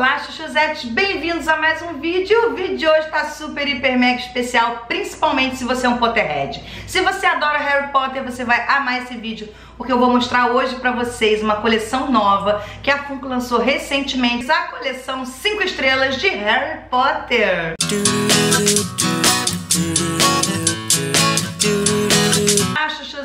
Olá, chuchuzetes, bem-vindos a mais um vídeo. O vídeo de hoje tá super, hiper, mega especial, principalmente se você é um Potterhead. Se você adora Harry Potter, você vai amar esse vídeo, porque eu vou mostrar hoje pra vocês uma coleção nova que a Funko lançou recentemente, a coleção 5 estrelas de Harry Potter.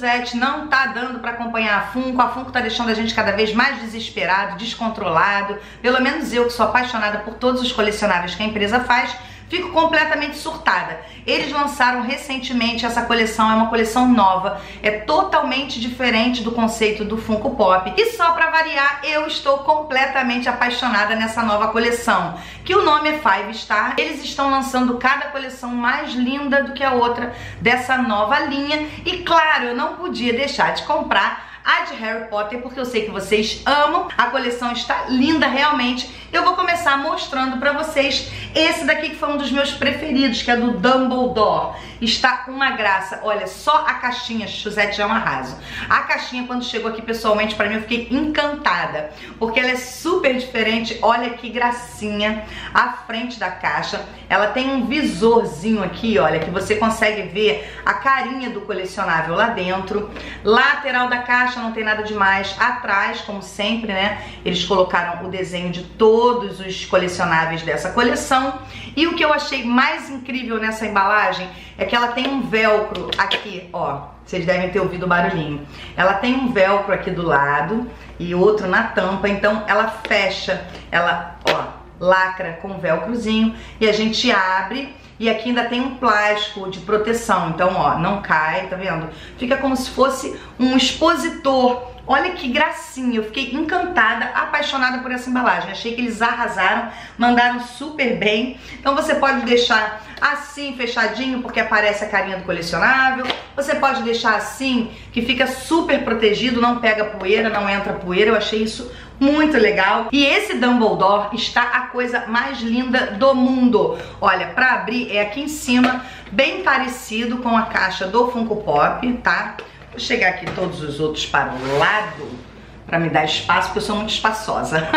Suzette não tá dando para acompanhar a Funko, a Funko tá deixando a gente cada vez mais desesperado, descontrolado. Pelo menos eu que sou apaixonada por todos os colecionáveis que a empresa faz, fico completamente surtada. Eles lançaram recentemente essa coleção, é uma coleção nova, é totalmente diferente do conceito do Funko Pop. E só para variar, eu estou completamente apaixonada nessa nova coleção, que o nome é Five Star. Eles estão lançando cada coleção mais linda do que a outra dessa nova linha. E claro, eu não podia deixar de comprar a de Harry Potter, porque eu sei que vocês amam. A coleção está linda realmente. Eu vou começar mostrando pra vocês esse daqui que foi um dos meus preferidos, que é do Dumbledore. Está uma graça. Olha, só a caixinha, Chuzette é um arraso. A caixinha, quando chegou aqui pessoalmente pra mim, eu fiquei encantada. Porque ela é super diferente. Olha que gracinha. A frente da caixa, ela tem um visorzinho aqui, olha, que você consegue ver a carinha do colecionável lá dentro. Lateral da caixa não tem nada demais. Atrás, como sempre, né, eles colocaram o desenho de todos os colecionáveis dessa coleção. E o que eu achei mais incrível nessa embalagem é que ela tem um velcro aqui, ó. Vocês devem ter ouvido o barulhinho. Ela tem um velcro aqui do lado e outro na tampa, então ela fecha, ela, ó, lacra com velcrozinho e a gente abre e aqui ainda tem um plástico de proteção, então ó, não cai, tá vendo? Fica como se fosse um expositor Olha que gracinha, eu fiquei encantada, apaixonada por essa embalagem. Achei que eles arrasaram, mandaram super bem. Então você pode deixar assim, fechadinho, porque aparece a carinha do colecionável. Você pode deixar assim, que fica super protegido, não pega poeira, não entra poeira. Eu achei isso muito legal. E esse Dumbledore está a coisa mais linda do mundo. Olha, pra abrir é aqui em cima, bem parecido com a caixa do Funko Pop, tá? Vou chegar aqui todos os outros para o lado para me dar espaço, porque eu sou muito espaçosa.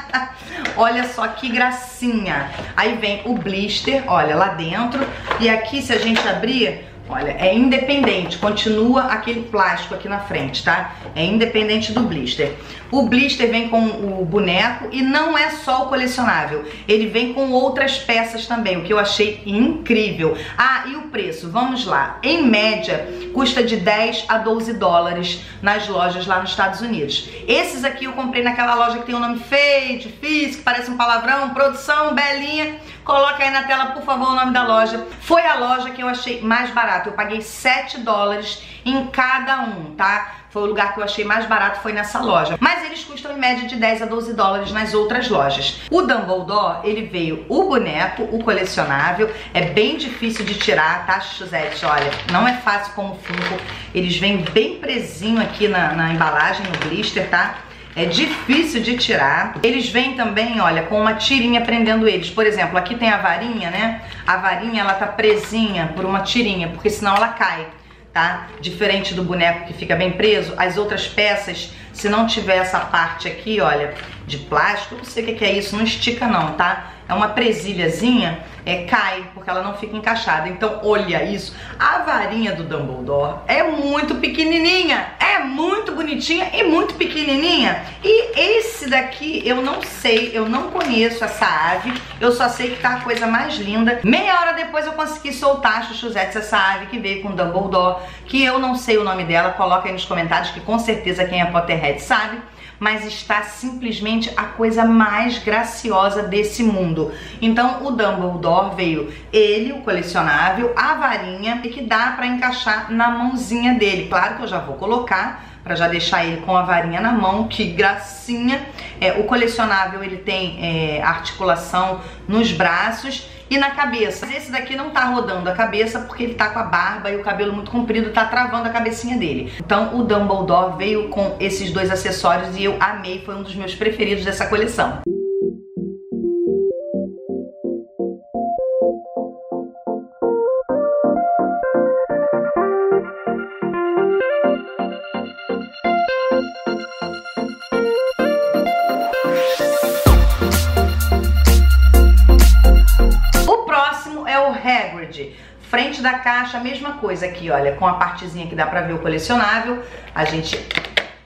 olha só que gracinha. Aí vem o blister, olha, lá dentro. E aqui, se a gente abrir, Olha, é independente, continua aquele plástico aqui na frente, tá? É independente do blister. O blister vem com o boneco e não é só o colecionável, ele vem com outras peças também, o que eu achei incrível. Ah, e o preço, vamos lá. Em média, custa de 10 a 12 dólares nas lojas lá nos Estados Unidos. Esses aqui eu comprei naquela loja que tem um nome feio, difícil, que parece um palavrão, produção, belinha. Coloca aí na tela, por favor, o nome da loja. Foi a loja que eu achei mais barata. Eu paguei 7 dólares em cada um, tá? Foi o lugar que eu achei mais barato, foi nessa loja. Mas eles custam em média de 10 a 12 dólares nas outras lojas. O Dumbledore, ele veio o boneco, o colecionável. É bem difícil de tirar, tá, Chuzete? Olha, não é fácil como Funko. Eles vêm bem presinho aqui na, na embalagem, no blister, tá? É difícil de tirar. Eles vêm também, olha, com uma tirinha prendendo eles. Por exemplo, aqui tem a varinha, né? A varinha, ela tá presinha por uma tirinha, porque senão ela cai, tá? Diferente do boneco que fica bem preso, as outras peças, se não tiver essa parte aqui, olha, de plástico, não sei o que é isso, não estica não, tá? É uma presilhazinha, é, cai, porque ela não fica encaixada. Então, olha isso. A varinha do Dumbledore é muito pequenininha. É muito bonitinha e muito pequenininha. E esse daqui, eu não sei, eu não conheço essa ave. Eu só sei que tá a coisa mais linda. Meia hora depois eu consegui soltar, chuchuzetes, essa ave que veio com Dumbledore, que eu não sei o nome dela. Coloca aí nos comentários que com certeza quem é Potterhead sabe mas está simplesmente a coisa mais graciosa desse mundo. Então o Dumbledore veio ele, o colecionável, a varinha e que dá para encaixar na mãozinha dele. Claro que eu já vou colocar para já deixar ele com a varinha na mão, que gracinha. É, o colecionável ele tem é, articulação nos braços e na cabeça. Esse daqui não tá rodando a cabeça porque ele tá com a barba e o cabelo muito comprido, tá travando a cabecinha dele. Então o Dumbledore veio com esses dois acessórios e eu amei, foi um dos meus preferidos dessa coleção. Da caixa, a mesma coisa aqui, olha, com a partezinha que dá pra ver o colecionável. A gente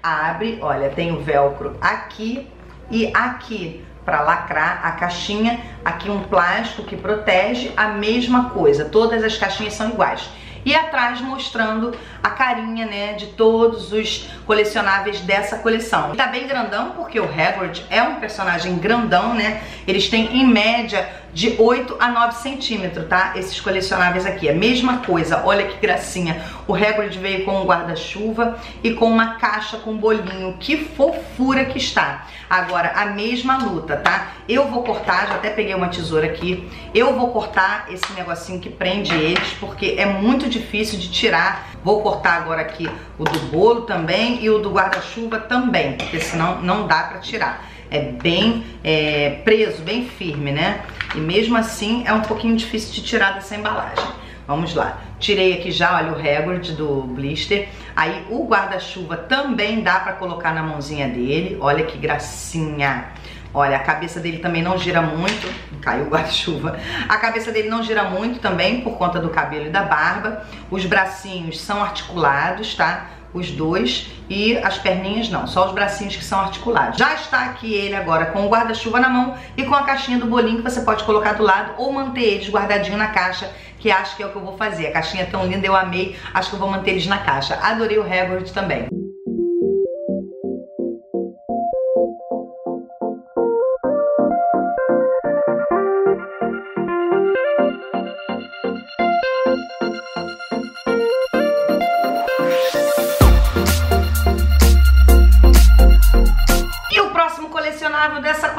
abre, olha, tem o velcro aqui e aqui para lacrar a caixinha, aqui um plástico que protege, a mesma coisa, todas as caixinhas são iguais e atrás mostrando a carinha, né, de todos os colecionáveis dessa coleção. Tá bem grandão porque o Hagrid é um personagem grandão, né? Eles têm em média de 8 a 9 centímetros, tá? Esses colecionáveis aqui, a mesma coisa, olha que gracinha. O Hagrid veio com um guarda-chuva e com uma caixa com bolinho, que fofura que está. Agora, a mesma luta, tá? Eu vou cortar, já até peguei uma tesoura aqui, eu vou cortar esse negocinho que prende eles, porque é muito difícil de tirar. Vou cortar agora aqui o do bolo também e o do guarda-chuva também, porque senão não dá pra tirar é bem é, preso, bem firme, né? E mesmo assim é um pouquinho difícil de tirar dessa embalagem. Vamos lá. Tirei aqui já, olha, o Hagrid do blister. Aí o guarda-chuva também dá pra colocar na mãozinha dele. Olha que gracinha. Olha, a cabeça dele também não gira muito. Caiu o guarda-chuva. A cabeça dele não gira muito também por conta do cabelo e da barba. Os bracinhos são articulados, tá? Os dois e as perninhas não, só os bracinhos que são articulados. Já está aqui ele agora com o guarda-chuva na mão e com a caixinha do bolinho que você pode colocar do lado ou manter eles guardadinho na caixa, que acho que é o que eu vou fazer. A caixinha é tão linda, eu amei, acho que eu vou manter eles na caixa. Adorei o Hagrid também.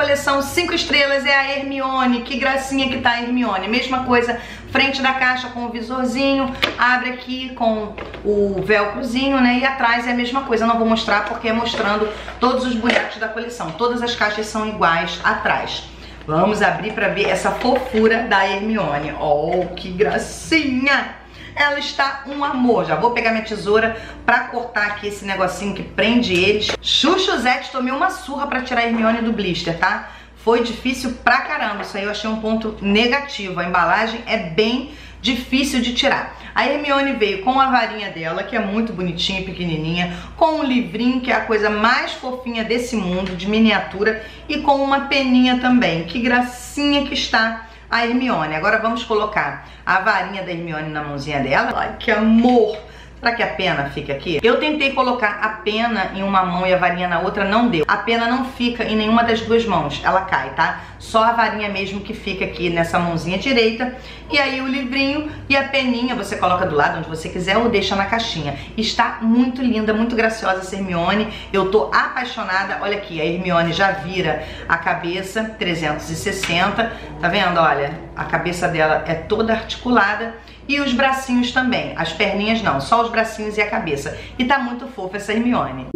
Coleção 5 estrelas é a Hermione. Que gracinha que tá a Hermione. Mesma coisa, frente da caixa com o visorzinho, abre aqui com o velcrozinho, né? E atrás é a mesma coisa. Eu não vou mostrar porque é mostrando todos os bonecos da coleção. Todas as caixas são iguais atrás. Vamos abrir pra ver essa fofura da Hermione. Oh, que gracinha! Ela está um amor. Já vou pegar minha tesoura pra cortar aqui esse negocinho que prende eles. Chuchuzete, tomei uma surra pra tirar a Hermione do blister, tá? Foi difícil pra caramba, isso aí eu achei um ponto negativo. A embalagem é bem difícil de tirar. A Hermione veio com a varinha dela, que é muito bonitinha e pequenininha, com um livrinho, que é a coisa mais fofinha desse mundo, de miniatura, e com uma peninha também. Que gracinha que está a Hermione. Agora vamos colocar a varinha da Hermione na mãozinha dela. Ai, que amor! Será que a pena fica aqui? Eu tentei colocar a pena em uma mão e a varinha na outra, não deu. A pena não fica em nenhuma das duas mãos, ela cai, tá? Só a varinha mesmo que fica aqui nessa mãozinha direita. E aí o livrinho e a peninha você coloca do lado onde você quiser ou deixa na caixinha. Está muito linda, muito graciosa essa Hermione. Eu tô apaixonada. Olha aqui, a Hermione já vira a cabeça 360. Tá vendo? Olha, a cabeça dela é toda articulada e os bracinhos também. As perninhas não, só os bracinhos e a cabeça. E tá muito fofa essa Hermione.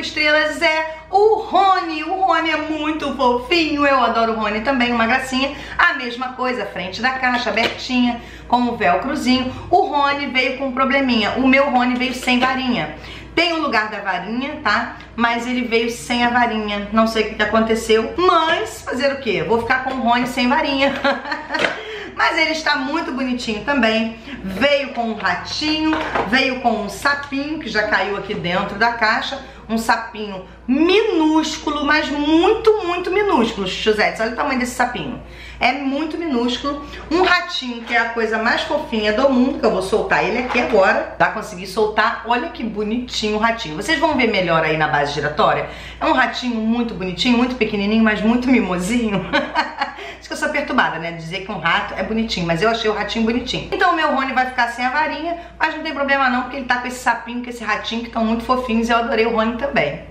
estrelas é o Rony. O Rony é muito fofinho, eu adoro o Rony também, uma gracinha. Mesma coisa, frente da caixa, abertinha, com o velcrozinho. O Rony veio com um probleminha, o meu Rony veio sem varinha. Tem o lugar da varinha, tá? Mas ele veio sem a varinha. Não sei o que aconteceu, mas fazer o quê? Vou ficar com o Rony sem varinha. Mas ele está muito bonitinho também. Veio com um ratinho, veio com um sapinho que já caiu aqui dentro da caixa um sapinho minúsculo, mas muito, muito minúsculo, Chuzetes. Olha o tamanho desse sapinho. É muito minúsculo. Um ratinho, que é a coisa mais fofinha do mundo, que eu vou soltar ele aqui agora. Já consegui soltar. Olha que bonitinho o ratinho. Vocês vão ver melhor aí na base giratória. É um ratinho muito bonitinho, muito pequenininho, mas muito mimosinho. Que eu sou perturbada, né? Dizer que um rato é bonitinho, mas eu achei o ratinho bonitinho. Então o meu Rony vai ficar sem a varinha, mas não tem problema não, porque ele tá com esse sapinho, com esse ratinho que estão muito fofinhos e eu adorei o Rony também.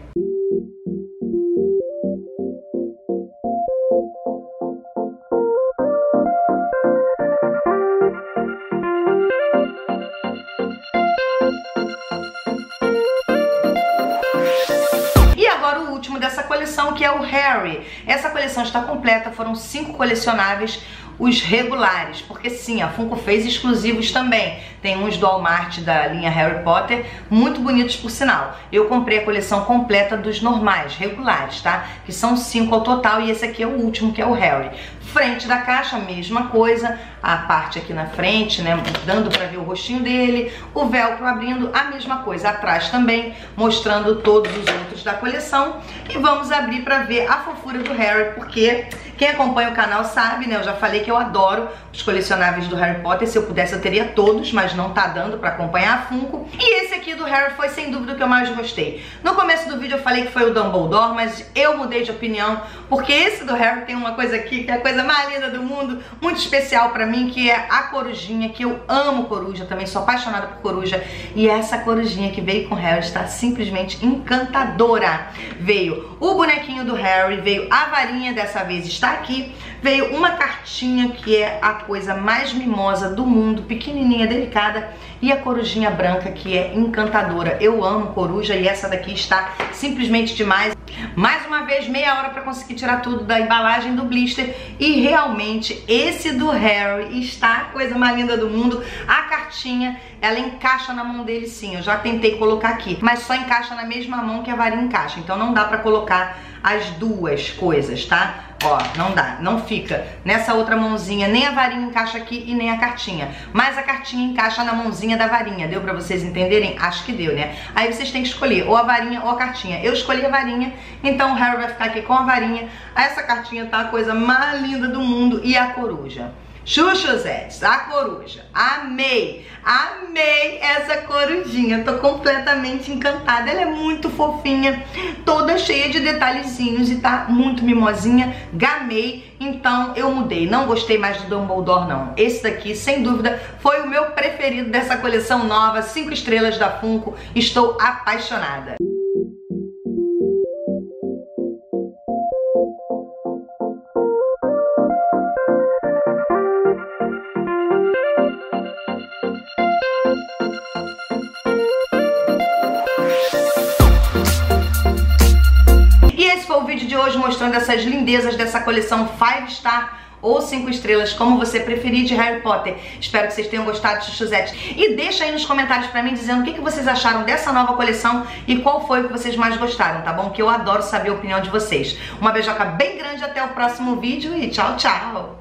Que é o Harry. Essa coleção está completa, foram cinco colecionáveis. os regulares, porque sim, a Funko fez exclusivos também. Tem uns do Walmart da linha Harry Potter, muito bonitos por sinal. Eu comprei a coleção completa dos normais, regulares, tá? Que são cinco ao total e esse aqui é o último, que é o Harry. Frente da caixa, mesma coisa, a parte aqui na frente, né, dando para ver o rostinho dele, o velcro abrindo, a mesma coisa, atrás também, mostrando todos os outros da coleção. E vamos abrir para ver a fofura do Harry, porque quem acompanha o canal sabe, né, eu já falei que eu adoro os colecionáveis do Harry Potter, se eu pudesse eu teria todos, mas não tá dando para acompanhar a Funko. E esse aqui do Harry foi sem dúvida o que eu mais gostei. No começo do vídeo eu falei que foi o Dumbledore, mas eu mudei de opinião, porque esse do Harry tem uma coisa aqui que é a coisa mais linda do mundo, muito especial para mim, que é a corujinha, que eu amo coruja, também sou apaixonada por coruja. E essa corujinha que veio com o Harry está simplesmente encantadora. Veio o bonequinho do Harry, veio a varinha, dessa vez está aqui, veio uma cartinha que é a coisa mais mimosa do mundo, pequenininha, delicada, e a corujinha branca que é encantadora. Eu amo coruja e essa daqui está simplesmente demais. Mais uma vez, meia hora para conseguir tirar tudo da embalagem do blister e realmente esse do Harry está a coisa mais linda do mundo. A cartinha, ela encaixa na mão dele sim, eu já tentei colocar aqui, mas só encaixa na mesma mão que a varinha encaixa, então não dá para colocar as duas coisas, tá? Ó, não dá, não fica. Nessa outra mãozinha, nem a varinha encaixa aqui e nem a cartinha. Mas a cartinha encaixa na mãozinha da varinha. Deu pra vocês entenderem? Acho que deu, né? Aí vocês têm que escolher ou a varinha ou a cartinha. Eu escolhi a varinha, então o Harry vai ficar aqui com a varinha. Essa cartinha tá a coisa mais linda do mundo. E a coruja? Xuxuzetes, a coruja. Amei, amei essa corujinha. Tô completamente encantada. Ela é muito fofinha, toda cheia de detalhezinhos e tá muito mimosinha. Gamei, então eu mudei. Não gostei mais do Dumbledore, não. Esse daqui, sem dúvida, foi o meu preferido dessa coleção nova. Cinco estrelas da Funko. Estou apaixonada. Vídeo de hoje mostrando essas lindezas dessa coleção 5 Star ou 5 estrelas, como você preferir de Harry Potter. Espero que vocês tenham gostado, Chuchuzete. E deixa aí nos comentários pra mim dizendo o que, que vocês acharam dessa nova coleção e qual foi o que vocês mais gostaram, tá bom? Que eu adoro saber a opinião de vocês. Uma beijoca bem grande, até o próximo vídeo e tchau, tchau!